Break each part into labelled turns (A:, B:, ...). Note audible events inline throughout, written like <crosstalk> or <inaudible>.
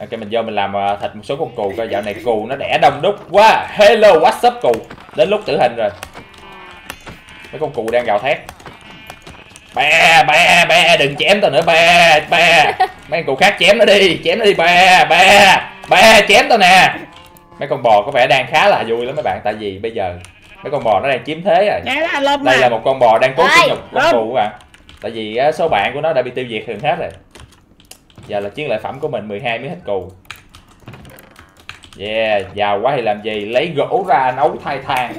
A: ok mình vô mình làm ờ, thịt một số con cừu coi dạo này cừu nó đẻ đông đúc quá. Hello what's up cừu? Đến lúc tử hình rồi. Mấy con cừu đang gào thét. Be be be đừng chém tao nữa be be mấy con cừu khác chém nó đi chém nó đi be be be chém tao nè. Mấy con bò có vẻ đang khá là vui lắm mấy bạn tại vì bây giờ mấy con bò nó đang chiếm thế rồi
B: Nè là lên
A: đây là một con bò đang cố xỉ nhục con cừu các bạn tại vì á, số bạn của nó đã bị tiêu diệt gần hết rồi giờ là chiến lợi phẩm của mình 12 miếng thịt cừu. Yeah giàu quá thì làm gì? Lấy gỗ ra nấu thay than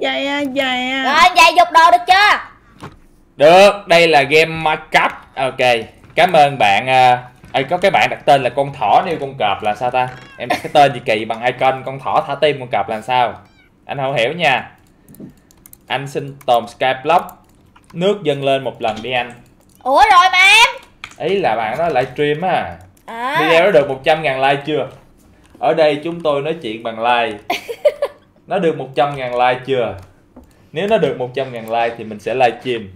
B: Dài à, dài à.
C: Rồi vậy dục đồ được chưa?
A: Được đây là game Minecraft. Ok cảm ơn bạn uh, Ê, có cái bạn đặt tên là con thỏ nêu con cọp là sao ta? Em đặt cái tên gì kỳ bằng icon con thỏ thả tim con cọp là sao? Anh không hiểu nha. Anh xin tồn skyblock. Nước dâng lên một lần đi anh.
C: Ủa rồi mà em
A: ý là bạn đó livestream á.
C: À,
A: video nó được 100 ngàn like chưa? Ở đây chúng tôi nói chuyện bằng like. <laughs> Nó được 100 ngàn like chưa? Nếu nó được 100 ngàn like thì mình sẽ livestream.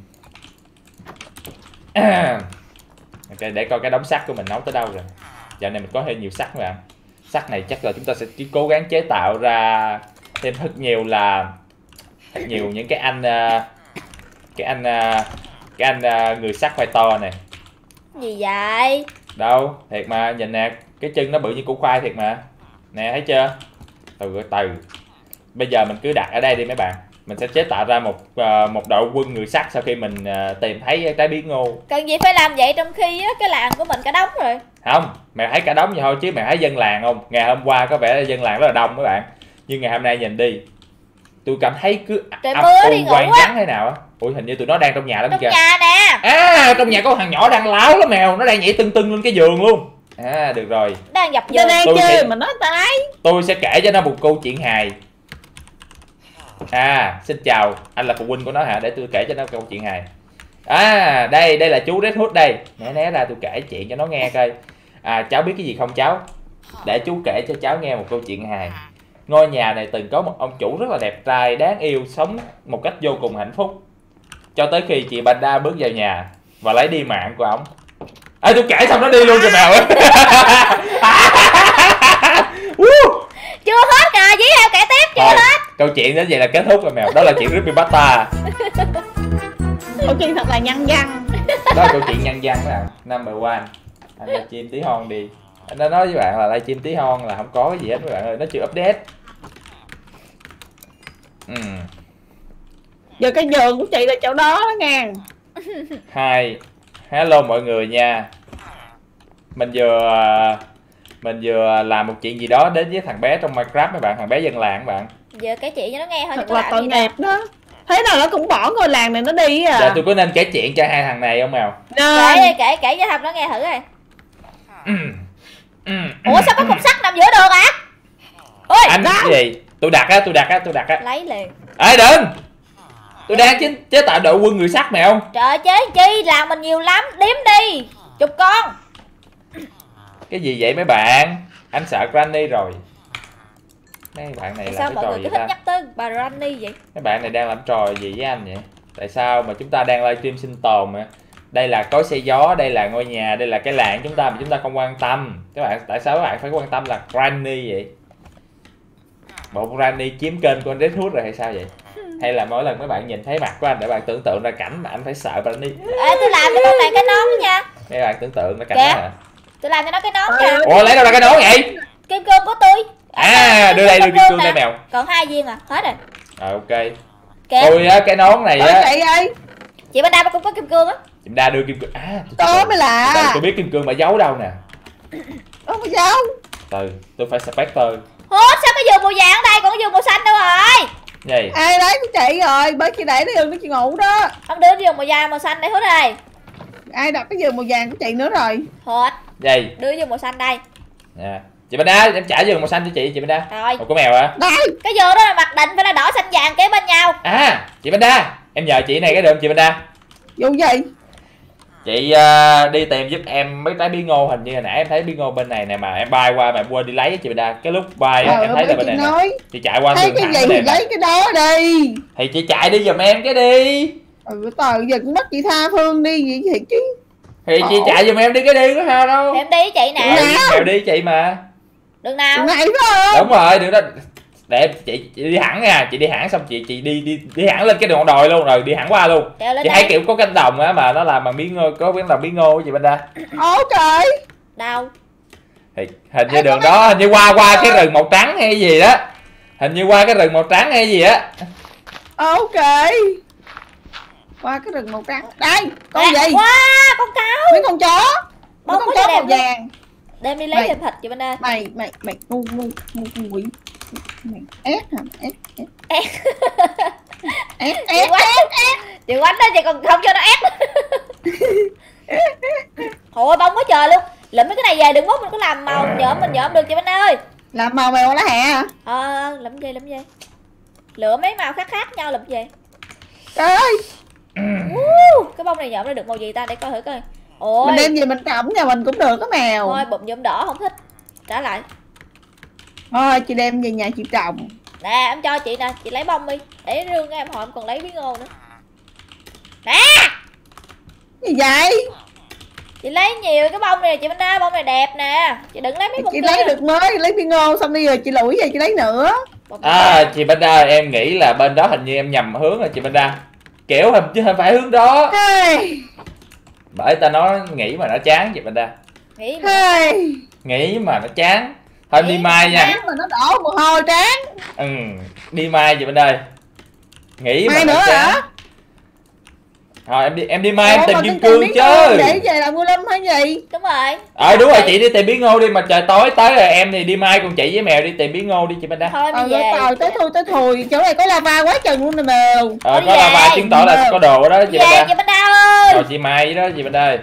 A: <clears throat> Ok để coi cái đống sắt của mình nấu tới đâu rồi. Dạo này mình có hơi nhiều sắt các bạn sắt này chắc là chúng ta sẽ cố gắng chế tạo ra thêm thật nhiều là thật nhiều những cái anh ờ, cái anh ờ, cái anh ờ, người sắt khoai to này
C: Gì vậy?
A: Đâu thiệt mà nhìn nè cái chân nó bự như củ khoai thiệt mà. Nè thấy chưa? Từ từ. Bây giờ mình cứ đặt ở đây đi mấy bạn. Mình sẽ chế tạo ra một ờ, một đội quân người sắt sau khi mình ờ, tìm thấy trái bí ngô.
C: Cần gì phải làm vậy trong khi á, cái làng của mình cả đống rồi.
A: Không mày thấy cả đống vậy thôi chứ mày thấy dân làng không? Ngày hôm qua có vẻ là dân làng rất là đông các bạn. Nhưng ngày hôm nay nhìn đi tôi cảm thấy cứ
C: Trời mưa đi ngủ
A: quang
C: á.
A: vắng thế nào á ui hình như tụi nó đang trong nhà lắm
C: Trong
A: kìa.
C: nhà nè.
A: À trong nhà có thằng nhỏ đang láo lắm mèo nó đang nhảy tưng tưng lên cái giường luôn. À được rồi.
C: Đang dập giường.
B: đang
A: Tôi
B: chơi
A: sẽ-
B: mà nói tái.
A: tôi sẽ kể cho nó một câu chuyện hài. À xin chào anh là phụ huynh của nó hả? Để tôi kể cho nó câu chuyện hài. À đây đây là chú Red Hood đây. Né né ra tôi kể chuyện cho nó nghe coi. À cháu biết cái gì không cháu? Để chú kể cho cháu nghe một câu chuyện hài. Ngôi nhà này từng có một ông chủ rất là đẹp trai đáng yêu sống một cách vô cùng hạnh phúc cho tới khi chị Banda bước vào nhà và lấy đi mạng của ông à, tôi kể xong nó đi luôn mèo <laughs> Woo!
C: Chưa hết kìa dí theo kể tiếp chưa
A: Thôi,
C: hết.
A: câu chuyện đến vậy là kết thúc rồi mèo đó là chuyện Creepypasta
B: Câu chuyện thật là nhân văn.
A: đó là câu chuyện nhân dân là number one anh live chim tí hon đi. Anh đã nói với bạn là live chim tí hon là không có cái gì hết các bạn ơi. Nó chưa update. Ừ.
B: Giờ cái giường của chị là chỗ đó đó nghe.
A: hai hello mọi người nha. Mình vừa mình vừa làm một chuyện gì đó đến với thằng bé trong Minecraft mấy bạn thằng bé dân làng các bạn.
C: Giờ kể chuyện cho nó nghe thôi
B: Thật là tội nghiệp đó. Thế nào nó cũng bỏ ngôi làng này nó đi
A: giờ
B: à.
A: tôi có nên kể chuyện cho hai thằng này không mèo
C: Kể kể kể cho Hồng nó nghe thử rồi. <clears throat> Ủa sao có cục sắt nằm giữa đường hả Ôi.
A: Anh cái gì? Tôi đặt á tôi đặt á tôi đặt á.
C: Lấy liền.
A: Ê đừng tôi đang chế, chế tạo đội quân người sắt mày không?
C: Trời chế chi? Làm mình nhiều lắm. Đếm đi. Chục con.
A: Cái gì vậy mấy bạn? Anh sợ granny rồi. Mấy bạn này
C: Tại
A: làm
C: sao
A: cái trò gì ta?
C: nhắc tới bà Granny vậy?
A: Mấy bạn này đang làm trò gì với anh vậy? Tại sao mà chúng ta đang livestream sinh tồn mà? Đây là cối xe gió đây là ngôi nhà đây là cái làng chúng ta mà chúng ta không quan tâm. Các bạn tại sao các bạn phải quan tâm là granny vậy? Bộ granny chiếm kênh của anh Red Hood rồi hay sao vậy hay là mỗi lần mấy bạn nhìn thấy mặt của anh để bạn tưởng tượng ra cảnh mà anh phải sợ granny
C: Ê tôi làm cho con này cái nón nha.
A: Mấy bạn tưởng tượng ra cảnh
C: Kìa.
A: đó hả?
C: Tôi làm cho nó cái nón
B: Ôi,
C: nha
A: ủa lấy đâu ra cái nón vậy?
C: Kim cương của tôi.
A: À đưa đây đưa kim cương đây mèo.
C: Còn hai viên à Hết rồi.
A: À, ok.
C: Kìa.
A: Tôi á cái nón này á.
B: chị ơi.
C: Chị bên đây cũng có kim cương á.
A: Chị đa đưa kim cương. À tôi,
B: Có mới là.
A: tôi biết kim cương mà giấu đâu nè.
B: Không có sao.
A: từ tôi phải spectre
C: Ủa sao cái giường màu vàng ở đây còn cái giường màu xanh đâu rồi
A: gì
B: Ai lấy của chị rồi. Bởi chị để nó của chị ngủ đó.
C: Ông đưa giường màu vàng màu xanh đây hết đây
B: Ai đặt cái giường màu vàng của chị nữa rồi.
C: Hết
A: gì
C: Đưa giường màu xanh đây
A: Dạ. chị bên đa em trả giường màu xanh cho chị chị bên đa
C: Rồi
A: một con mèo hả
B: Đây.
C: Cái giường đó là mặc định phải là đỏ xanh vàng kế bên nhau
A: à chị bên đa em nhờ chị này cái được không chị bên đa
B: Dù gì.
A: Chị ờ, đi tìm giúp em mấy trái bí ngô hình như hồi nãy em thấy bí ngô bên này nè mà em bay qua mà em quên đi lấy chị bên đa. Cái lúc bay á
B: Trời
A: em thấy là
B: chị
A: bên này nè.
B: nói.
A: chị chạy qua
B: Thấy
A: đường
B: cái gì
A: bên
B: thì lấy cái đó đi.
A: thì chị chạy đi giùm em cái đi.
B: Ừ, từ giờ cũng bắt chị tha phương đi vậy thiệt chứ.
A: Thì chị
B: Khổ.
A: chạy giùm em đi cái đi có sao đâu.
C: Em đi chị nè.
B: Nào.
A: mèo đi chị mà.
C: Đường nào.
B: Này
A: đúng rồi đừng đó để em- chị, chị đi hẳn nha chị đi hẳn xong chị chị đi đi đi hẳn lên cái đường đồi luôn rồi đi hẳn qua luôn. Chị thấy kiểu có cánh đồng á mà nó làm bằng bí ngô có cánh đồng bí ngô á chị bên đây
B: ok
C: Đâu?
A: Thì hình như
B: Ê,
A: đường đó hình như qua qua cái rừng màu trắng hay gì đó. Hình như qua cái rừng màu trắng hay gì á.
B: Ok qua cái rừng màu trắng. Đây con
C: À,
B: gì?
C: Wow con cáo.
B: Mấy con chó. Mấy
C: Bông
B: con chó
C: đẹp
B: màu vàng.
C: Đem đi lấy thêm thịt chị bên đây
B: mày mày mày ngu ngu ngu ngu quỷ mày ép hả? Ép ép
C: Ép.
B: ép ép
C: quánh Chị quánh đó chị còn không cho nó ép Thôi bông quá trời luôn. Lụm mấy cái này về đừng mốt mình có làm màu nhỡm mình nhỡm được chị bên ơi.
B: Làm màu mèo lá hẹ hả?
C: Ờ lụm về lụm về Lựa mấy màu khác khác nhau lụm về
B: trời ơi.
C: Cái bông này nhỡm ra được màu gì ta? Để coi thử coi. Ôi.
B: mình đem về mình trồng nhà mình cũng được cái mèo.
C: Thôi bụng nhuộm đỏ không thích. Trả lại
B: thôi chị đem về nhà chị trồng.
C: Nè em cho chị nè Chị lấy bông đi. Để rương em hồi em còn lấy bí ngô nữa. Nè!
B: Gì vậy?
C: Chị lấy nhiều cái bông này chị Đa Bông này đẹp nè. Chị đừng lấy mấy bông
B: chị
C: kia.
B: lấy được mới lấy viên ngô xong đi rồi chị lủi về chị lấy nữa.
A: À chị bên em nghĩ là bên đó hình như em nhầm hướng rồi chị bên kiểu hình chứ không phải hướng đó.
B: Hey,
A: bởi ta nói nghĩ mà nó chán chị bên
C: Nghĩ mà
B: hey.
A: nghĩ mà nó chán thôi đi mai nha.
B: mà nó đổ mồ hôi trán
A: ừ đi mai chị bên đây. Nghĩ mà
B: mai
A: nó
B: nữa hả?
A: Thôi em đi em đi mai em tìm
B: mà
A: kim cương
B: ngô để
A: chứ
B: về làm ngư lâm hay gì?
C: Đúng rồi.
A: Ờ đúng rồi chị đi tìm bí ngô đi mà trời tối tới rồi em thì đi mai cùng chị với mèo đi tìm bí ngô đi chị bên đây.
C: Thôi
B: ờ
C: em đi về
B: tới tới thui tới thui. Chỗ này có lava quá chừng luôn nè mèo.
A: Ờ có
C: về.
A: vài chứng tỏ là có đồ đó chị bên
C: về
A: đây.
C: chị Minh Đa ơi
A: rồi chị mai đó chị bên đây.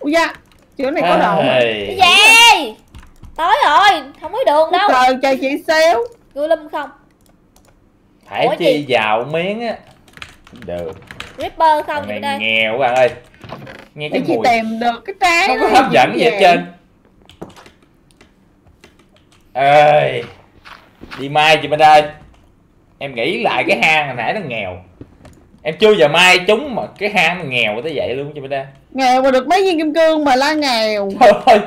B: Ui da chỗ này có đồ mà.
C: Về Tối rồi Không có đường đâu.
B: Trời trời chị xéo.
C: Gư lâm không?
A: Phải
C: Ủa
A: chi
C: gì?
A: giàu miếng á. Được.
C: Ripper không
A: này
C: đây
A: nghèo bạn ơi. Nghe
B: để
A: cái
B: chị
A: mùi
B: tìm được cái trái
A: không có hấp dẫn gì hết trơn. Ơi đi mai chị bên đây. Em nghĩ lại cái hang hồi nãy nó nghèo. Em chưa giờ mai chúng mà cái hang nó nghèo tới vậy luôn chị bên đây.
B: Nghèo mà được mấy viên kim cương mà la nghèo.
A: Thôi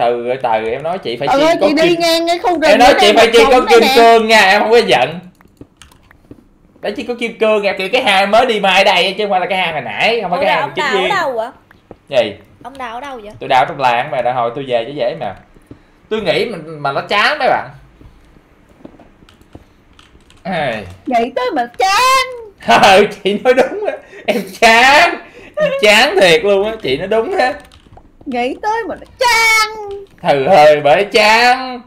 A: từ từ em nói chị phải
B: ờ
A: chi
B: chị
A: kim
B: đi ngang cái khu rừng
A: em nói chị phải chi có kim
B: nè.
A: cương nha em không có giận. Đấy chỉ có kim cương nha kiểu cái hang mới đi mai đây chứ không phải là cái hang hồi nãy không phải
C: Ủa
A: cái hang chính
C: đào ở
A: viên
C: đâu vậy?
A: Gì?
C: Ông đào ở đâu vậy?
A: Tôi đào trong làng mà đợi hồi tôi về cho dễ mà. Tôi nghĩ mà, mà nó chán mấy bạn. Ai,
B: vậy tới mà chán.
A: Ừ, chị nói đúng á. Em chán. Em chán thiệt luôn á chị nói đúng á
B: nghĩ tới mà nó chán.
A: Thừ hơi bởi chán.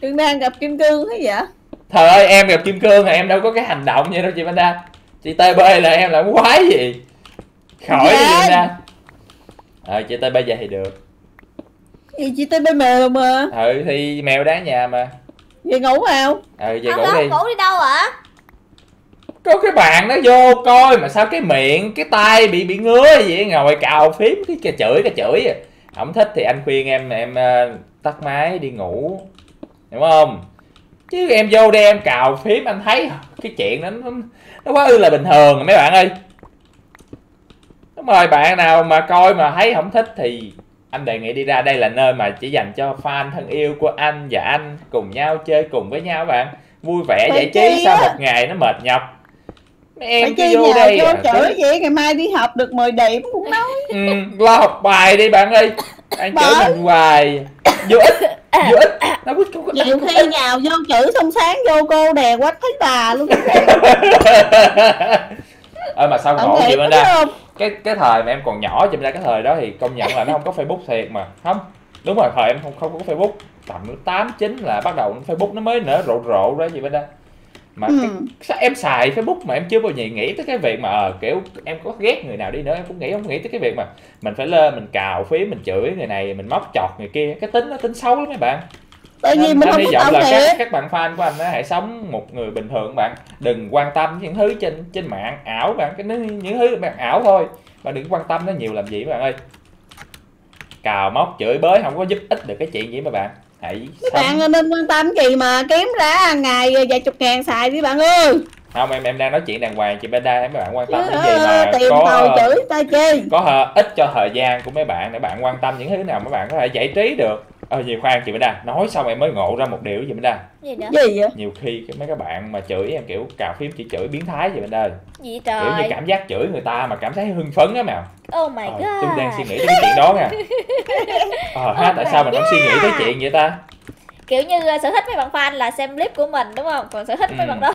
B: Đừng đang gặp kim cương thế vậy?
A: Thời ơi em gặp kim cương thì em đâu có cái hành động như đâu chị Panda chị tb là em làm quái gì? Khỏi đi
B: Dạ.
A: Panda ờ chị tb vậy thì được.
B: Gì chị bên mèo mà.
A: Ừ thì mèo đáng nhà mà.
B: Về ngủ vào.
A: Ừ về
C: Ông
A: ngủ đi.
C: ngủ đi đâu hả
A: có cái bạn nó vô coi mà sao cái miệng cái tay bị bị ngứa vậy? Ngồi cào phím cái, cái chửi cái chửi không thích thì anh khuyên em em ờ, tắt máy đi ngủ. Hiểu không? Chứ em vô đây em cào phím anh thấy cái chuyện đó nó, nó quá ư là bình thường mấy bạn ơi. Đúng rồi bạn nào mà coi mà thấy không thích thì anh đề nghị đi ra. Đây là nơi mà chỉ dành cho fan thân yêu của anh và anh cùng nhau chơi cùng với nhau bạn. Vui vẻ
B: Phải
A: giải trí sau một ngày nó mệt nhọc em
B: phải chi
A: vô
B: nhờ
A: đây
B: vô
A: à,
B: chửi
A: cái-
B: vậy ngày mai đi học được 10 điểm cũng nói.
A: Ừ, lo học bài đi bạn ơi. Anh chửi mình hoài. Vô ích vô ích. Nó có, có,
B: nhiều khi nhào vô chửi xong sáng vô cô đè quách thấy bà luôn.
A: Ờ mà sao ngộ chị
B: thiệt
A: bên
B: không?
A: Cái cái thời mà em còn nhỏ chị bên đây cái thời đó thì công nhận là nó không có facebook thiệt mà. Không đúng rồi thời em không không có facebook. Tầm tám chín là bắt đầu facebook nó mới nở rộ rộ đó chị bên đây mà
B: Ừ.
A: cái, em xài facebook mà em chưa bao giờ nghĩ tới cái việc mà ờ, kiểu em có ghét người nào đi nữa em cũng nghĩ không nghĩ tới cái việc mà mình phải lên mình cào phím mình chửi người này mình móc chọt người kia. Cái tính nó tính xấu lắm mấy bạn.
B: Tại vì mình không
A: hy vọng là các, các bạn fan của anh á, hãy sống một người bình thường bạn đừng quan tâm những thứ trên trên mạng ảo bạn. Cái những những thứ bạn ảo thôi. Bạn đừng quan tâm nó nhiều làm gì bạn ơi. Cào móc chửi bới không có giúp ích được cái chuyện gì mà bạn hãy
B: bạn nên quan tâm gì mà kiếm ra ngày vài chục ngàn xài đi bạn ơi.
A: Không em em đang nói chuyện đàng hoàng chị bên đây mấy bạn quan tâm
B: Chứ,
A: những gì
B: ờ,
A: mà
B: tìm
A: có
B: tàu chửi ta chi?
A: có hờ, ít cho thời gian của mấy bạn để bạn quan tâm những thứ nào mấy bạn có thể giải trí được. Ờ nhiều khoan chị Đa nói xong em mới ngộ ra một điều gì Đa.
C: Gì nữa
B: gì vậy?
A: Nhiều khi cái mấy các bạn mà chửi em kiểu cào phím chỉ chửi biến thái vậy Bích Đa
C: gì
A: kiểu như
C: trời?
A: cảm giác chửi người ta mà cảm thấy hưng phấn á mèo
C: oh my
A: ờ,
C: god.
A: tôi đang suy nghĩ tới chuyện đó nha. Ờ ha tại sao mình <laughs> không suy nghĩ tới chuyện vậy ta?
C: Kiểu như ờ, sở thích mấy bạn fan là xem clip của mình đúng không? Còn sở thích mấy
A: Ừ.
C: bạn đó